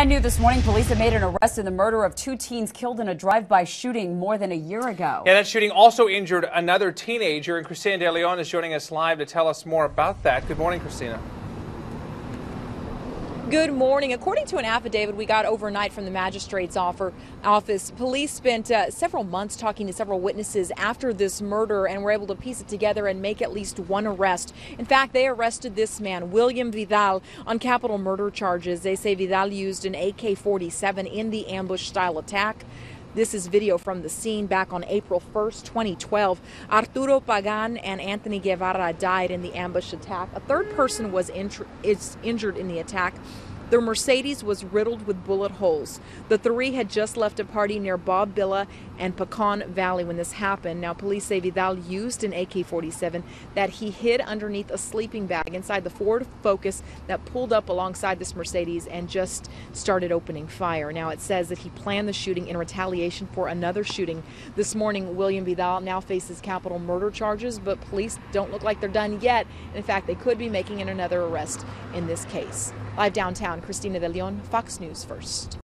And new this morning, police have made an arrest in the murder of two teens killed in a drive-by shooting more than a year ago. Yeah, that shooting also injured another teenager, and Christina De Leon is joining us live to tell us more about that. Good morning, Christina. Good morning. According to an affidavit we got overnight from the magistrate's office, police spent uh, several months talking to several witnesses after this murder and were able to piece it together and make at least one arrest. In fact, they arrested this man, William Vidal, on capital murder charges. They say Vidal used an AK 47 in the ambush style attack. This is video from the scene back on April 1st, 2012. Arturo Pagan and Anthony Guevara died in the ambush attack. A third person was injured in the attack. Their Mercedes was riddled with bullet holes. The three had just left a party near Bob Billa and Pecan Valley when this happened. Now, police say Vidal used an AK 47 that he hid underneath a sleeping bag inside the Ford Focus that pulled up alongside this Mercedes and just started opening fire. Now, it says that he planned the shooting in retaliation for another shooting. This morning, William Vidal now faces capital murder charges, but police don't look like they're done yet. In fact, they could be making another arrest in this case. Live downtown, Christina De Leon, Fox News First.